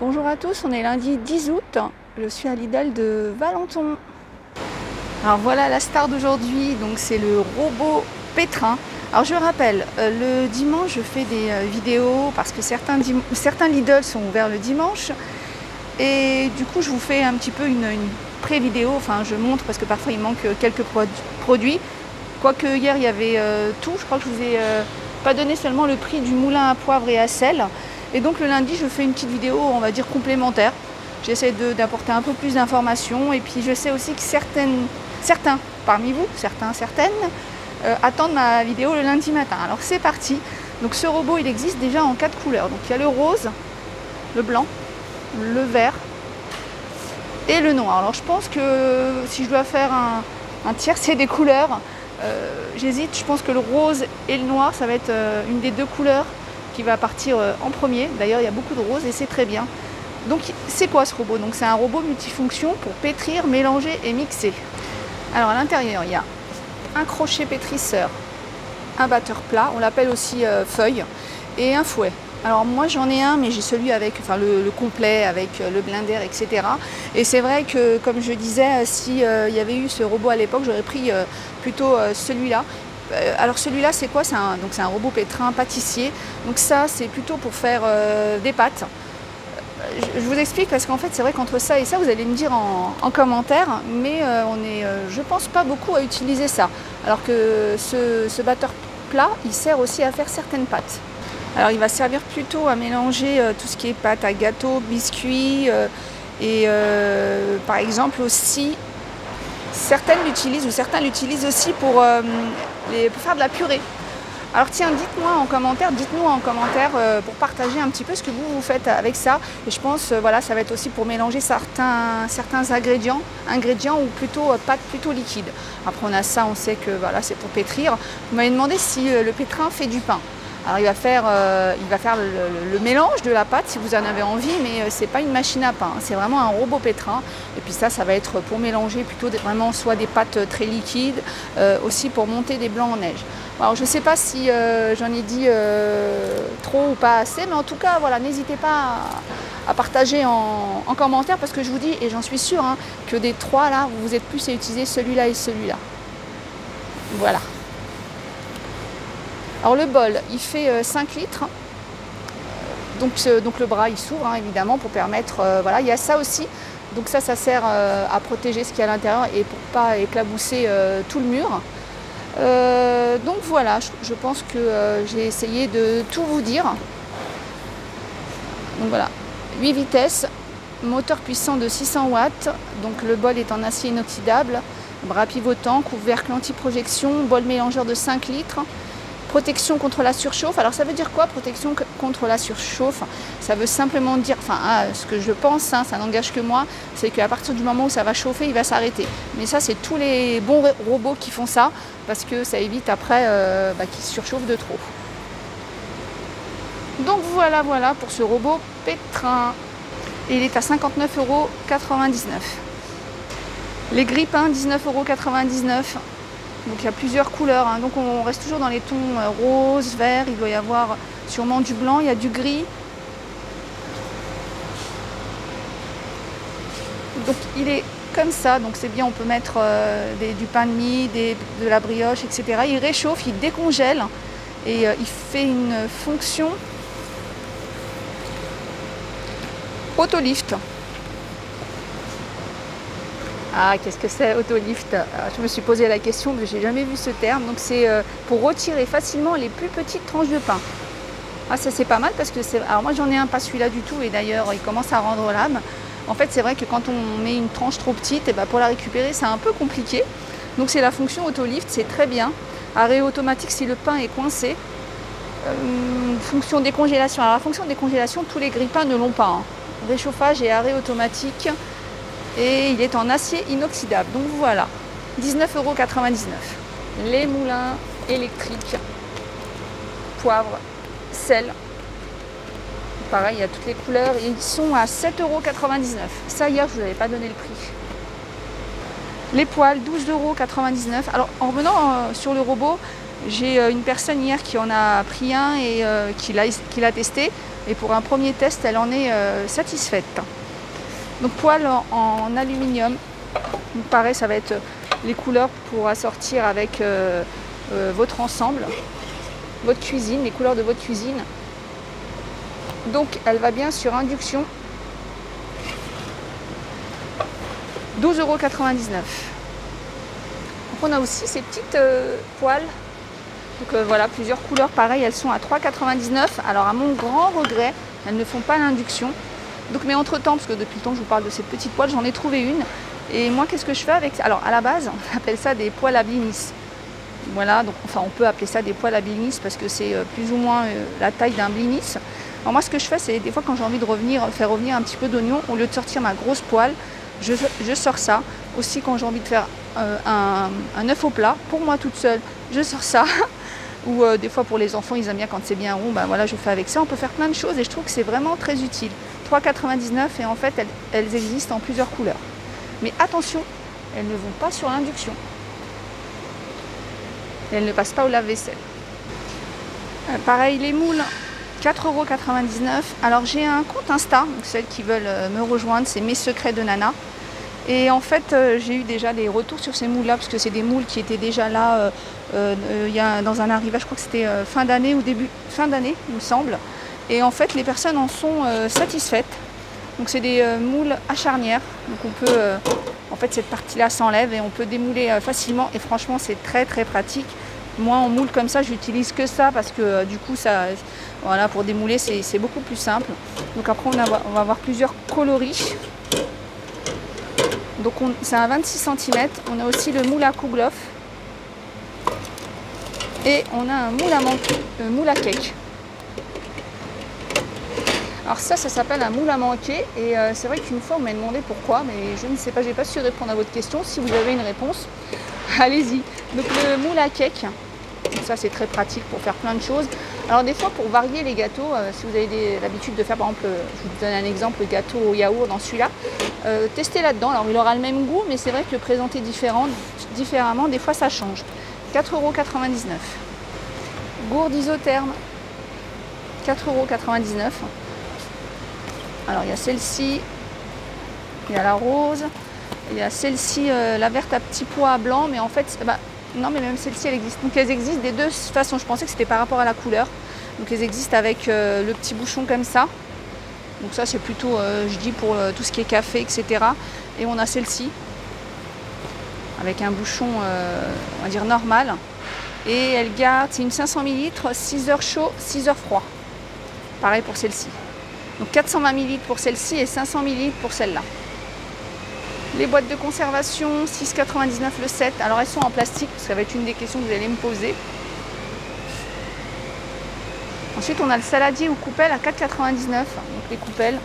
Bonjour à tous, on est lundi 10 août. Je suis à Lidl de Valenton. Alors voilà la star d'aujourd'hui, donc c'est le robot pétrin. Alors je rappelle, euh, le dimanche je fais des euh, vidéos parce que certains, certains Lidl sont ouverts le dimanche. Et du coup je vous fais un petit peu une, pré-vidéo, enfin je montre parce que parfois il manque quelques produits. Quoique hier il y avait euh, tout, je crois que je vous ai pas donné seulement le prix du moulin à poivre et à sel. Et donc le lundi, je fais une petite vidéo, on va dire complémentaire. J'essaie d'apporter un peu plus d'informations. Et puis je sais aussi que certains parmi vous, certains, certaines, euh, attendent ma vidéo le lundi matin. Alors c'est parti. Donc ce robot, il existe déjà en quatre couleurs. Donc il y a le rose, le blanc, le vert et le noir. Alors je pense que si je dois faire un, un tiercé des couleurs, euh, j'hésite. Je pense que le rose et le noir, ça va être euh, une des deux couleurs qui va partir euh, en premier. D'ailleurs, il y a beaucoup de roses et c'est très bien. Donc, c'est quoi ce robot? Donc, c'est un robot multifonction pour pétrir, mélanger et mixer. Alors, à l'intérieur, il y a un crochet pétrisseur, un batteur plat, on l'appelle aussi euh, feuille, et un fouet. Alors moi j'en ai un, mais j'ai celui avec, enfin le, complet avec euh, le blinder, etc. Et c'est vrai que, comme je disais, si y avait eu ce robot à l'époque, j'aurais pris plutôt celui-là. Euh, alors celui-là, c'est quoi? C'est un, robot pétrin pâtissier. Donc ça, c'est plutôt pour faire euh, des pâtes. Euh, je, vous explique parce qu'en fait, c'est vrai qu'entre ça et ça, vous allez me dire en, commentaire, mais on est, je pense, pas beaucoup à utiliser ça. Alors que ce, batteur plat, il sert aussi à faire certaines pâtes. Alors il va servir plutôt à mélanger tout ce qui est pâte à gâteau, biscuits et par exemple aussi certaines l'utilisent ou certains l'utilisent aussi pour pour faire de la purée. Alors tiens, dites-moi en commentaire, dites-nous en commentaire euh, pour partager un petit peu ce que vous faites avec ça. Et je pense, euh, voilà, ça va être aussi pour mélanger certains, ingrédients, ingrédients ou plutôt euh, pâtes plutôt liquides. Après on a ça, on sait que voilà, c'est pour pétrir. Vous m'avez demandé si le pétrin fait du pain. Alors il va faire, il va faire le, mélange de la pâte si vous en avez envie, mais ce n'est pas une machine à pain, hein. c'est vraiment un robot pétrin. Et puis ça, ça va être pour mélanger plutôt vraiment soit des pâtes très liquides, aussi pour monter des blancs en neige. Alors je ne sais pas si j'en ai dit trop ou pas assez, mais en tout cas, voilà, n'hésitez pas à, partager en, commentaire parce que je vous dis, et j'en suis sûre, hein, que des trois là, vous êtes plus à utiliser celui-là et celui-là. Voilà. Alors le bol, il fait 5 euh, litres. Donc, le bras, il s'ouvre hein, évidemment pour permettre... Euh, voilà, il y a ça aussi. Donc ça, ça sert euh, à protéger ce qu'il y a à l'intérieur et pour pas éclabousser tout le mur. donc voilà, je, pense que j'ai essayé de tout vous dire. Donc voilà, 8 vitesses, moteur puissant de 600 watts. Donc le bol est en acier inoxydable, bras pivotant, couvercle anti-projection, bol mélangeur de 5 litres. Protection contre la surchauffe. Alors ça veut dire quoi protection contre la surchauffe? Ça veut simplement dire, enfin ah, ce que je pense, hein, ça n'engage que moi, c'est qu'à partir du moment où ça va chauffer, il va s'arrêter. Mais ça c'est tous les bons robots qui font ça parce que ça évite après euh, bah, surchauffe de trop. Donc voilà, voilà pour ce robot pétrin. Il est à 59,99 euros. Les grippins, 19,99 euros. Donc il y a plusieurs couleurs. Hein. Donc on reste toujours dans les tons euh, rose, vert. Il doit y avoir sûrement du blanc, il y a du gris. Donc il est comme ça, donc c'est bien, on peut mettre euh, du pain de mie, de la brioche, etc. Il réchauffe, il décongèle et euh, il fait une fonction autolift. Ah, qu'est-ce que c'est autolift ah, Je me suis posé la question, mais j'ai jamais vu ce terme. Donc c'est euh, pour retirer facilement les plus petites tranches de pain. Ah, ça c'est pas mal parce que c'est. Alors moi j'en ai un, pas celui-là du tout, et d'ailleurs il commence à rendre l'âme. En fait, c'est vrai que quand on met une tranche trop petite, et eh ben, pour la récupérer, c'est un peu compliqué. Donc c'est la fonction autolift, c'est très bien. Arrêt automatique si le pain est coincé. Euh, fonction décongélation. Alors la fonction décongélation, tous les grippins ne l'ont pas. Hein. Réchauffage et arrêt automatique et il est en acier inoxydable. Donc voilà, 19,99€. Les moulins électriques, poivre, sel. Pareil, il y a toutes les couleurs ils sont à 7,99€. Ça hier, je ne vous avais pas donné le prix. Les poils, 12,99€. Alors en revenant euh, sur le robot, j'ai euh, une personne hier qui en a pris un et euh, qui l'a testé. Et pour un premier test, elle en est satisfaite. Donc poêle en, aluminium. Pareil, ça va être les couleurs pour assortir avec votre ensemble, votre cuisine, les couleurs de votre cuisine. Donc elle va bien sur induction. 12,99€. On a aussi ces petites euh, poêles. Donc euh, voilà, plusieurs couleurs pareil, elles sont à 3,99€. Alors à mon grand regret, elles ne font pas l'induction. Donc mais entre temps, parce que depuis le temps que je vous parle de ces petites poêles, j'en ai trouvé une. Et moi qu'est-ce que je fais avec Alors à la base, on appelle ça des poêles à blinis. Voilà, donc enfin on peut appeler ça des poêles à blinis parce que c'est euh, plus ou moins la taille d'un blinis. Alors moi ce que je fais c'est des fois quand j'ai envie de revenir, faire revenir un petit peu d'oignon, au lieu de sortir ma grosse poêle, je, je sors ça. Aussi quand j'ai envie de faire euh, un, œuf au plat, pour moi toute seule, je sors ça. Ou euh, des fois pour les enfants, ils aiment bien quand c'est bien rond, ben voilà, je fais avec ça. On peut faire plein de choses et je trouve que c'est vraiment très utile. 3,99 et en fait, elles, existent en plusieurs couleurs. Mais attention, elles ne vont pas sur l'induction. Elles ne passent pas au lave-vaisselle. Euh, pareil, les moules, 4,99€. Alors j'ai un compte Insta, donc celles qui veulent me rejoindre, c'est Mes Secrets de Nana. Et en fait, euh, j'ai eu déjà des retours sur ces moules-là, parce que c'est des moules qui étaient déjà là euh, euh, dans un arrivage, je crois que c'était fin d'année ou début fin d'année, il me semble. Et en fait, les personnes en sont satisfaites. Donc c'est des moules à charnière. Donc on peut, en fait, cette partie-là s'enlève et on peut démouler facilement. Et franchement, c'est très très pratique. Moi, en moule comme ça, j'utilise que ça parce que du coup, ça, voilà, pour démouler, c'est beaucoup plus simple. Donc après, on, va avoir plusieurs coloris. Donc c'est un 26 cm. On a aussi le moule à kouglof. Et on a un moule à, euh, moule à cake. Alors ça, ça s'appelle un moule à manquer. Et euh, c'est vrai qu'une fois, on m'a demandé pourquoi, mais je ne sais pas, je n'ai pas su répondre à votre question. Si vous avez une réponse, allez-y. Donc le moule à cake, ça c'est très pratique pour faire plein de choses. Alors des fois pour varier les gâteaux, euh, si vous avez l'habitude de faire par exemple, je vous donne un exemple, le gâteau au yaourt dans celui-là, euh, testez là-dedans. Alors il aura le même goût, mais c'est vrai que le présenter différemment, des fois ça change. 4,99€. Gourde isotherme, 4,99€. Alors il y a celle-ci, il y a la rose, il y a celle-ci, euh, la verte à petits pois blancs, mais en fait, bah, non, mais même celle-ci, elle existe. Donc elles existent des deux façons. Je pensais que c'était par rapport à la couleur. Donc elles existent avec euh, le petit bouchon comme ça. Donc ça, c'est plutôt, euh, je dis, pour tout ce qui est café, etc. Et on a celle-ci avec un bouchon, on va dire, normal. Et elle garde, c'est une 500 ml, 6 heures chaud, 6 heures froid. Pareil pour celle-ci. Donc 420 ml pour celle-ci et 500 ml pour celle-là. Les boîtes de conservation, 6,99 le 7. Alors elles sont en plastique, ça va être une des questions que vous allez me poser. Ensuite, on a le saladier ou coupelle à 4,99. Donc les coupelles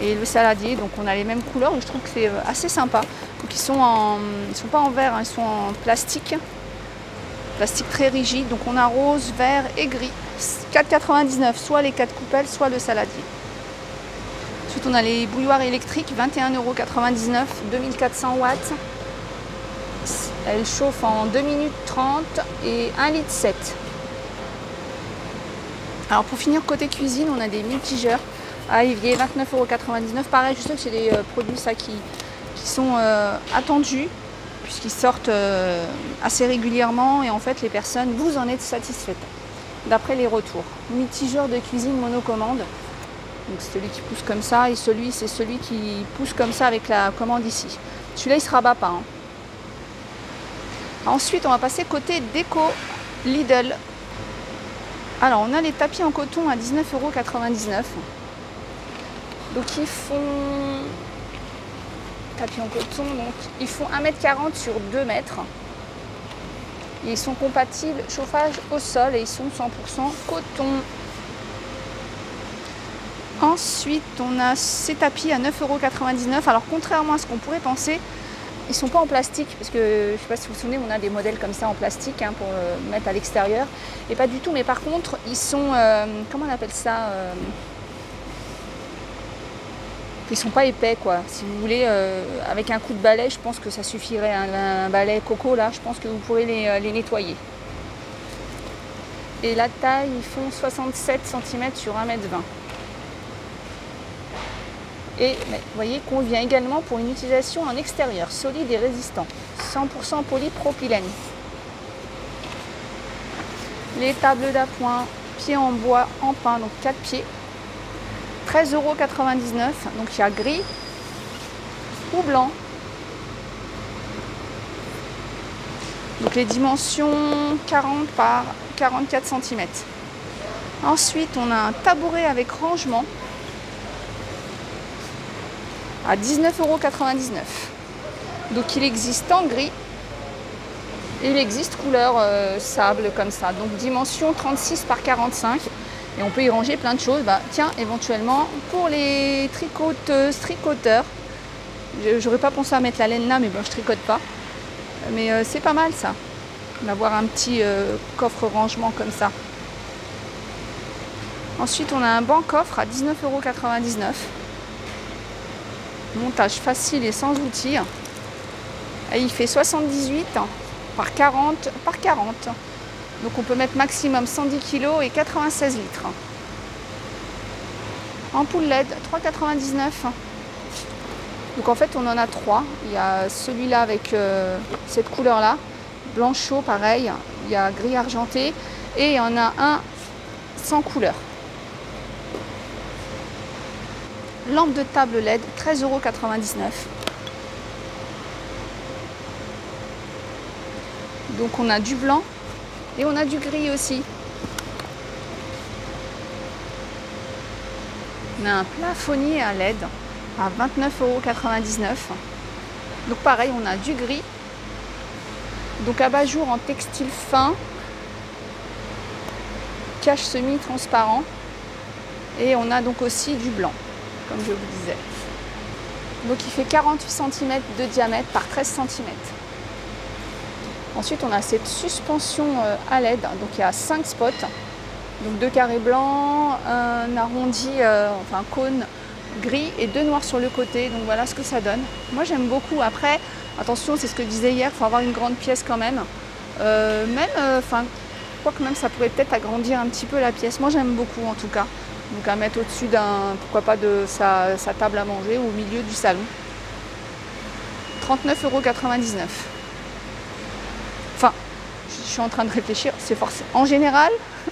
et le saladier. Donc on a les mêmes couleurs et je trouve que c'est euh, assez sympa. Donc ils sont sont pas en verre, hein, ils sont en plastique. Plastique très rigide. Donc on a rose, vert et gris. 4,99, soit les 4 coupelles, soit le saladier. On a les bouilloires électriques, 21,99€, 2400 watts. Elle chauffe en 2 minutes 30 et 1 litre 7. Alors pour finir côté cuisine, on a des mitigeurs à évier, 29,99€. Pareil, je sais que c'est des euh, produits ça, qui, sont euh, attendus puisqu'ils sortent euh, assez régulièrement et en fait les personnes, vous en êtes satisfaites d'après les retours. Mitigeur de cuisine monocommande, donc celui qui pousse comme ça et celui c'est celui qui pousse comme ça avec la commande ici. Celui-là il se rabat pas. Hein. Ensuite on va passer côté déco Lidl. Alors on a les tapis en coton à 19,99€. Donc ils font tapis en coton, donc ils font 1m40 sur 2 mètres. ils sont compatibles chauffage au sol et ils sont 100% coton. Ensuite, on a ces tapis à 9,99€. Alors, contrairement à ce qu'on pourrait penser, ils ne sont pas en plastique, parce que je ne sais pas si vous vous souvenez, on a des modèles comme ça en plastique hein, pour euh, mettre à l'extérieur. Et pas du tout, mais par contre, ils sont, euh, comment on appelle ça euh, Ils sont pas épais, quoi. Si vous voulez, avec un coup de balai, je pense que ça suffirait. Un, balai coco, là, je pense que vous pourrez les, les nettoyer. Et la taille, ils font 67 cm sur 1m20. Et vous voyez, convient également pour une utilisation en extérieur, solide et résistant. 100% polypropylène. Les tables d'appoint, pieds en bois, en pain, donc 4 pieds. 13,99€. Donc il y a gris ou blanc. Donc les dimensions 40 par 44 cm. Ensuite, on a un tabouret avec rangement à 19,99€. Donc il existe en gris il existe couleur euh, sable comme ça. Donc dimension 36 par 45 et on peut y ranger plein de choses. Bah, tiens, éventuellement pour les tricoteuses, tricoteurs, j'aurais pas pensé à mettre la laine là, mais bon, je tricote pas. Mais euh, c'est pas mal ça, d'avoir un petit euh, coffre rangement comme ça. Ensuite, on a un banc coffre à 19,99€. Montage facile et sans outils. Il fait 78 par 40 par 40. Donc on peut mettre maximum 110 kg et 96 litres. Ampoule LED 3,99. Donc en fait on en a trois. Il y a celui-là avec euh, cette couleur-là, blanc chaud pareil. Il y a gris argenté et il y en a un sans couleur. Lampe de table LED 13,99€. Donc on a du blanc et on a du gris aussi. On a un plafonnier à LED à 29,99€. Donc pareil, on a du gris. Donc abat-jour en textile fin. Cache semi-transparent. Et on a donc aussi du blanc comme je vous disais. Donc il fait 48 cm de diamètre par 13 cm. Ensuite, on a cette suspension euh, à LED, donc il y a 5 spots, donc deux carrés blancs, un arrondi, euh, enfin un cône gris et deux noirs sur le côté. Donc voilà ce que ça donne. Moi j'aime beaucoup. Après, attention, c'est ce que je disais hier, il faut avoir une grande pièce quand même. Euh, même, enfin, je crois que même ça pourrait peut-être agrandir un petit peu la pièce. Moi j'aime beaucoup en tout cas. Donc à mettre au-dessus d'un, pourquoi pas de sa, table à manger ou au milieu du salon. 39,99€. Enfin, je suis en train de réfléchir, c'est. En général,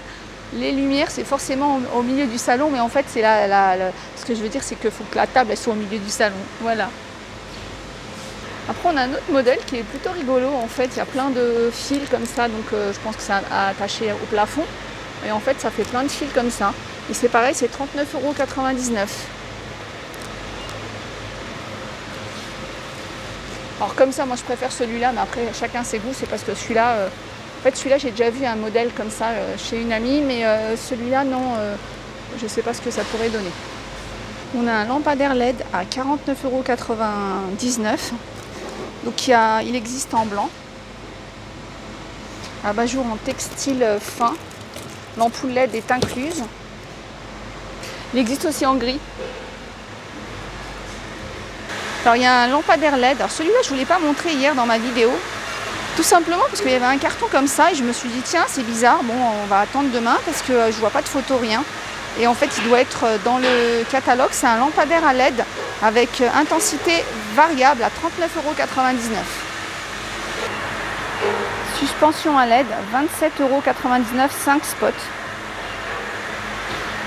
les lumières, c'est forcément au, milieu du salon, mais en fait, c'est la, ce que je veux dire, c'est qu'il faut que la table soit au milieu du salon. Voilà. Après, on a un autre modèle qui est plutôt rigolo. En fait, il y a plein de fils comme ça, donc euh, je pense que c'est attaché au plafond. Et en fait, ça fait plein de fils comme ça. Et c'est pareil, c'est 39,99€. Alors comme ça, moi je préfère celui-là, mais après chacun ses goûts, c'est parce que celui-là, euh, en fait celui-là j'ai déjà vu un modèle comme ça euh, chez une amie, mais euh, celui-là non, je ne sais pas ce que ça pourrait donner. On a un lampadaire LED à 49,99€. Donc il, il existe en blanc. Abat-jour en textile fin. L'ampoule LED est incluse. Il existe aussi en gris. Alors il y a un lampadaire LED. Alors celui-là je ne vous l'ai pas montré hier dans ma vidéo. Tout simplement parce qu'il y avait un carton comme ça et je me suis dit tiens c'est bizarre, bon on va attendre demain parce que je vois pas de photo rien. Et en fait il doit être dans le catalogue, c'est un lampadaire à LED avec intensité variable à 39,99€. Suspension à LED, 27,99€, 5 spots.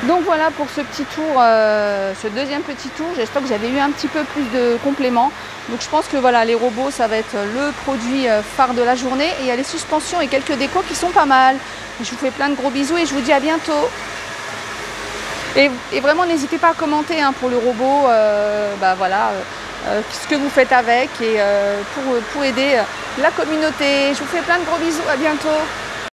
Donc voilà pour ce petit tour, euh, ce deuxième petit tour. J'espère que vous avez eu un petit peu plus de compléments. Donc je pense que voilà, les robots, ça va être le produit euh, phare de la journée. Et il y a les suspensions et quelques décos qui sont pas mal. Je vous fais plein de gros bisous et je vous dis à bientôt. Et, vraiment, n'hésitez pas à commenter hein, pour le robot, euh, bah voilà, ce que vous faites avec et pour, pour aider la communauté. Je vous fais plein de gros bisous, à bientôt.